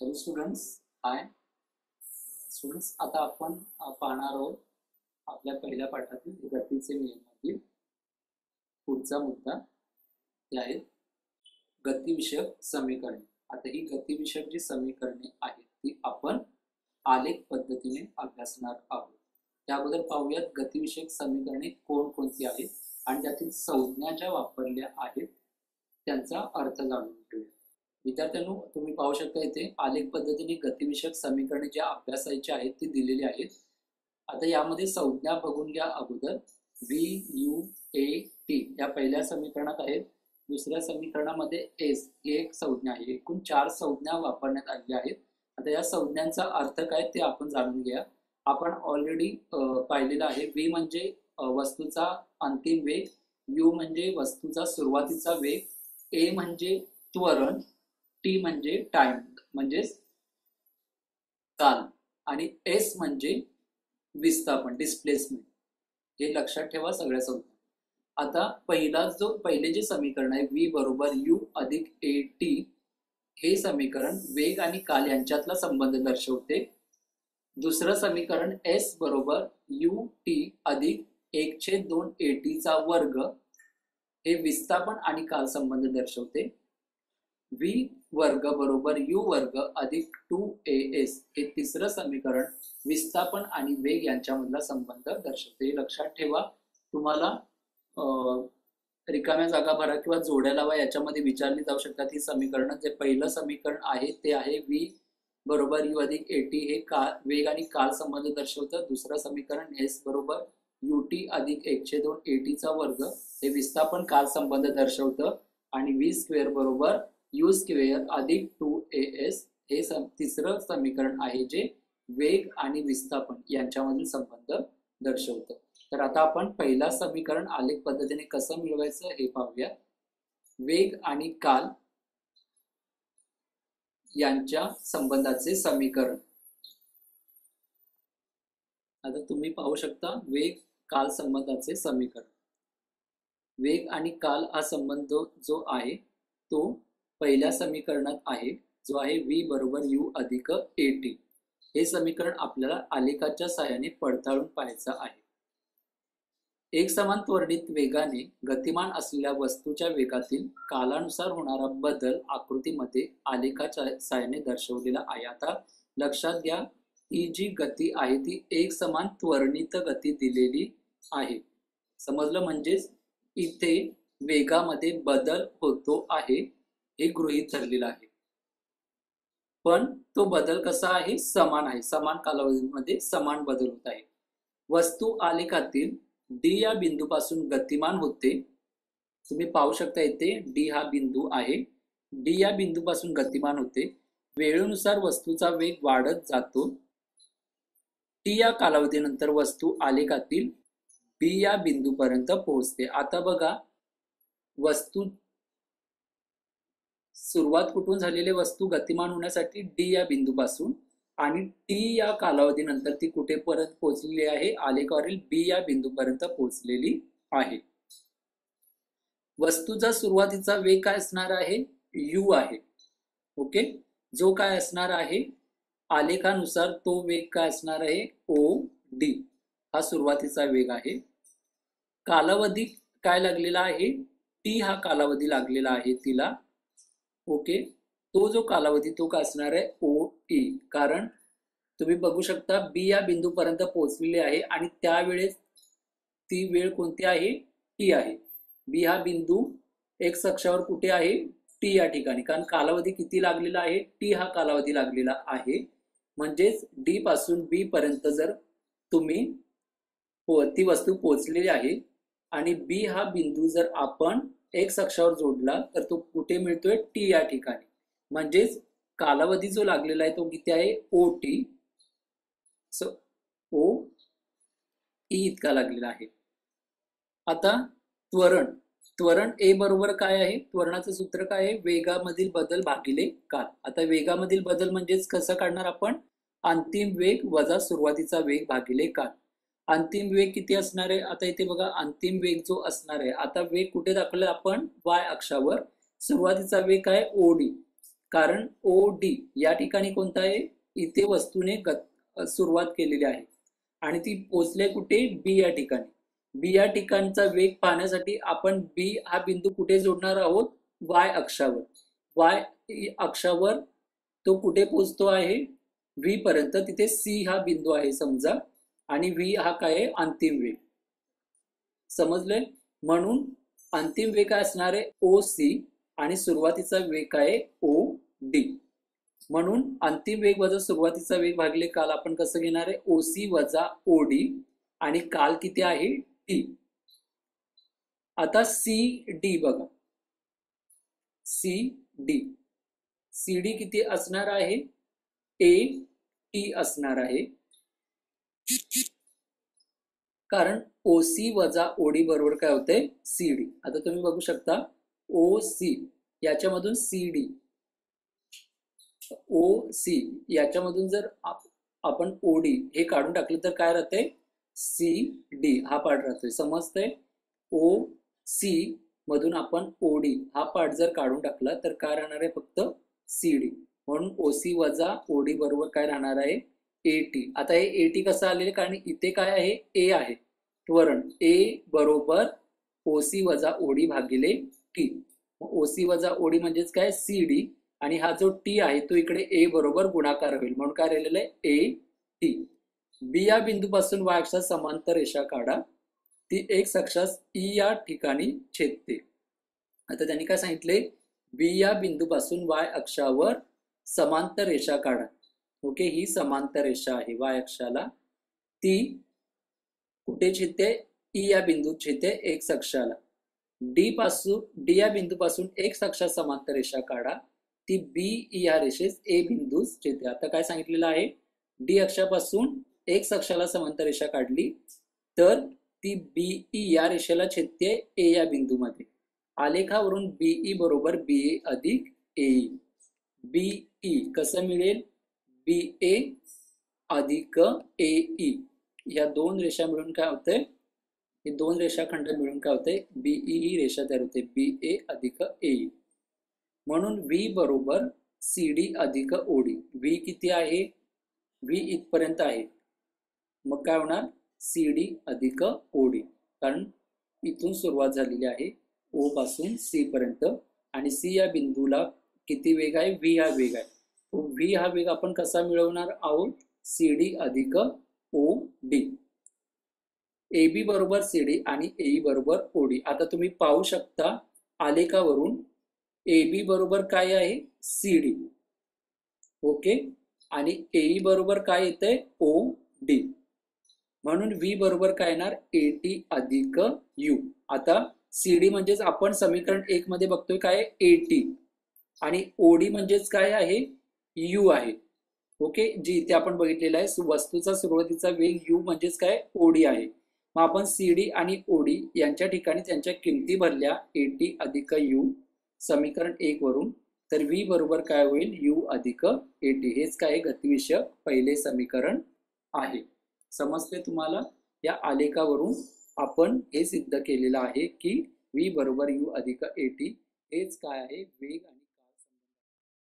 Hello students हाय students आता आपण पाहणार आहोत आपल्या पहिल्या पाठातील गतीचे नियमातील पुढचा मुद्दा ते आहेत गतिविषयक समीकरणे. आता ही गतिविषयक जी समीकरणे आहेत ती आपण आलेख पद्धतीने अभ्यासणार आहोत. त्याबद्दल पाहूयात गतिविषयक समीकरणे कोणकोणती आहेत आणि त्यातील संज्ञा ज्या वापरल्या आहेत त्यांचा अर्थ जाणून घेऊया. विद्यार्थ्यांनो तुम्ही पाहू शकता इथे आलेख पद्धतीने गतिविषयक समीकरणे ज्या अभ्यासायची आहेत ती दिलेली आहेत. आता यामध्ये संज्ञा बघून घ्या अगोदर. व्ही यू ए टी या पहिल्या समीकरणात आहेत. दुसऱ्या समीकरणामध्ये एस ही एक संज्ञा आहे. एकूण चार संज्ञा वापरण्यात आलेल्या आहेत. आता या संज्ञांचा अर्थ काय ते आपण जाणून घ्या. आपण ऑलरेडी पाहिलेलं आहे. व्ही म्हणजे वस्तूचा अंतिम वेग. यू म्हणजे वस्तूचा सुरुवातीचा वेग. ए म्हणजे त्वरण. टी म्हणजे टाइम म्हणजेच काल. आणि एस म्हणजे विस्थापन डिस्प्लेसमेंट हे लक्षात ठेवा सगळ्या संज्ञा आता पहिला जो पहिले जे समीकरण आहे व्ही बरोबर यू अधिक ए टी हे समीकरण वेग आणि काल यांच्यातला संबंध दर्शवते. दुसरं समीकरण एस बरोबर यू टी अधिक एक छेद दोन ए टीचा वर्ग हे विस्थापन आणि काल संबंध दर्शवते. व्ही वर्ग बरोबर यू वर्ग अधिक टू ए एस हे तिसरं समीकरण विस्थापन आणि वेग यांच्यामधला संबंध दर्शवते. हे लक्षात ठेवा. तुम्हाला रिकाम्या जागा भरा किंवा जोड्या लावा याच्यामध्ये विचारली जाऊ शकतात. ही समीकरणं जे पहिलं समीकरण आहे ते आहे व्ही बरोबर यू अधिक एटी हे का वेग आणि काल संबंध दर्शवतं. दुसरं समीकरण एस बरोबर युटी अधिक एकशे दोन एटीचा वर्ग हे विस्थापन काल संबंध दर्शवतं. आणि व्ही स्क्वेअर बरोबर यू स्क्वेअर अधिक टू ए एस हे सम- तिसरं समीकरण आहे जे वेग आणि विस्थापन यांच्यामधील संबंध दर्शवतं. तर आता आपण पहिला समीकरण आलेख पद्धतीने कसं मिळवायचं हे पाहूया. वेग आणि काल यांच्या संबंधाचे समीकरण. आता तुम्ही पाहू शकता वेग काल संबंधाचे समीकरण. वेग आणि काल हा संबंध जो आहे तो पहिल्या समीकरणात आहे जो आहे व्ही बरोबर यू अधिक ए टी हे समीकरण आपल्याला आलेखाच्या सहाय्याने पडताळून पाहायचं आहे. एक समान त्वरणित वेगाने गतिमान असलेल्या वस्तूच्या वेगातील कालानुसार होणारा बदल आकृतीमध्ये आलेखाच्या सहाय्याने दर्शवलेला आहे. आता लक्षात घ्या ही जी गती आहे ती एक समान त्वरणित गती दिलेली आहे. समजलं म्हणजेच इथे वेगामध्ये बदल होतो आहे. हे गृहित धरलेलं आहे. पण तो बदल कसा आहे? समान आहे. समान कालावधीमध्ये समान बदल होत आहे. वस्तू आलेखातील डी या बिंदूपासून गतिमान होते. तुम्ही पाहू शकता इथे डी हा बिंदू आहे. डी या बिंदूपासून गतिमान होते. वेळेनुसार वस्तूचा वेग वाढत जातो. टी या कालावधीनंतर वस्तू आलेखातील बी या बिंदूपर्यंत पोहोचते. आता बघा वस्तू सुरुवात कुठून झालेली वस्तू गतिमान होण्यासाठी डी या बिंदूपासून. आणि टी या कालावधीनंतर ती कुठे परत पोहोचलेली आहे? आलेखावरील बी या बिंदूपर्यंत पोहोचलेली आहे. वस्तूचा सुरुवातीचा वेग काय असणार आहे? यू आहे. ओके? जो काय असणार आहे? आलेखानुसार तो वेग काय असणार आहे? ओ डी हा सुरुवातीचा वेग आहे. कालावधी काय लागलेला आहे? टी हा कालावधी लागलेला आहे तिला. ओके? तो जो कालावधी तो का असणार आहे? ओ टी कारण तुम्ही बघू शकता बी या बिंदूपर्यंत पोहोचलेली आहे आणि त्यावेळेस ती वेळ कोणती आहे? टी आहे. बी हा बिंदू एक अक्षावर कुठे आहे? टी या ठिकाणी. कारण कालावधी किती लागलेला आहे? टी हा कालावधी लागलेला आहे. म्हणजेच डी पासून बी पर्यंत जर तुम्ही ती वस्तू पोहोचलेली आहे आणि बी हा बिंदू जर आपण एक्स अक्षावर जोडला तर तो कुठे मिळतोय? टी या ठिकाणी. म्हणजेच कालावधी जो लागलेला आहे तो किती आहे? O T. So O E इतका लागलेला आहे. आता त्वरण. त्वरण ए बरोबर काय आहे? त्वरणाचं सूत्र काय आहे? वेगामधील बदल भागिले काल. आता वेगामधील बदल म्हणजेच कसं काढणार आपण? अंतिम वेग वजा सुरुवातीचा वेग भागिले काल. अंतिम वेग किती असणार आहे? आता इथे बघा अंतिम वेग जो असणार आहे आता वेग कुठे दाखवला आपण? वाय अक्षावर. सुरुवातीचा वेग काय? ओडी कारण ओ डी या ठिकाणी कोणता आहे? इथे वस्तूने सुरुवात केलेली आहे. आणि ती पोचले कुठे? बी या ठिकाणी. बी या ठिकाणचा वेग पाहण्यासाठी आपण बी हा बिंदू कुठे जोडणार आहोत? वाय अक्षावर. वाय अक्षावर तो कुठे पोचतो आहे? व्ही पर्यंत. तिथे सी हा बिंदू आहे समजा. आणि व्ही हा काय? आहे अंतिम वेग समजले म्हणून अंतिम वेग काय असणार आहे? ओ सी आणि सुरुवातीचा वेग काय? आहे ओ डी. म्हणून अंतिम वेग वजा सुरुवातीचा वेग भागले काल आपण कसं घेणार आहे? ओ सी वजा ओ डी. आणि काल किती आहे? टी आता सी डी बघा. C D. सी डी किती असणार आहे? ए टी असणार आहे. कारण ओ सी वजा ओडी बरोबर काय होते? सी डी आता तुम्ही बघू शकता ओ सी याच्यामधून सी डी ओ सी याच्यामधून जर आपण ओडी हे काढून टाकले तर काय राहते? सी डी हा पार्ट राहतोय. समजतंय? ओ सी मधून आपण ओडी हा पार्ट जर काढून टाकला तर काय राहणार आहे? फक्त सी डी म्हणून ओ सी वजा ओडी बरोबर काय राहणार आहे? ए टी आता हे ए टी कसं आलेलं? कारण इथे काय आहे? ए आहे. त्वरण. ए बरोबर ओ सी वजा ओडी भागिले टी ओ सी वजा ओडी म्हणजेच काय? सी डी आणि हा जो टी आहे तो इकडे ए बरोबर गुणाकार होईल. म्हणून काय राहिलेलं आहे? ए टी बी या बिंदूपासून वाय अक्षात समांतर रेषा काढा. ती एक अक्षास ई e या ठिकाणी छेदते. आता त्यांनी काय सांगितले? बी या बिंदूपासून वाय अक्षावर समांतर रेषा काढा. ओके ही समांतर रेषा आहे. वाय अक्षाला ती कुठे छेदते ई e या बिंदूत छेदते एक अक्षाला. डी पासून डी या बिंदूपासून एक अक्षा समांतर रेषा काढा. ती बी ई e या रेषेस ए बिंदूस छेदते आता काय सांगितलेलं आहे? डी अक्षापासून एक अक्षाला समांतर रेषा काढली तर ती बीई e या रेषेला छेदते ए या बिंदूमध्ये. आलेखावरून बीई बरोबर बी ए अधिक ए बीई कसं मिळेल? बी ए अधिक ए ई. या दोन रेषा मिळून काय होतंय? हे दोन रेषाखंड मिळून काय होतंय? बीई ही रेषा तयार होते. बी ए अधिक ए. म्हणून व्ही बरोबर सी डी अधिक ओडी व्ही किती आहे? व्ही इथपर्यंत आहे. मग काय होणार? सी डी अधिक ओडी कारण इथून सुरुवात झालेली आहे. ओ पासून सी पर्यंत. आणि सी या बिंदूला किती वेग आहे? व्ही हा वेग आहे. व्ही हा वेग आपण कसा मिळवणार आहोत? सी डी अधिक ओ डी ए बी बरोबर सी डी आणि ए बरोबर ओडी आता तुम्ही पाहू शकता आलेखावरून ए बी बरोबर काय आहे? सी डी ओके आणि ए बरोबर काय येतंय? ओ डी म्हणून व्ही बरोबर काय येणार? ए टी अधिक यू आता सी डी म्हणजेच आपण समीकरण एक मध्ये बघतोय काय ए टी आणि ओडी म्हणजेच काय आहे? यू आहे. ओके? जी इथे आपण बघितलेलं आहे वस्तूचा सुरुवातीचा वेग यू म्हणजेच काय? ओडी आहे. मग आपण सी डी आणि ओडी यांच्या ठिकाणी त्यांच्या किमती भरल्या ए टी अधिक यू समीकरण एक वरून. तर व्ही बरोबर काय होईल? यू अधिक ए टी हेच काय गतिविषयक पहिले समीकरण आहे. समजते तुम्हाला? या आलेखावरून आपण हे सिद्ध केलेलं आहे की व्ही बरोबर यू अधिक ए टी हेच काय आहे? वेग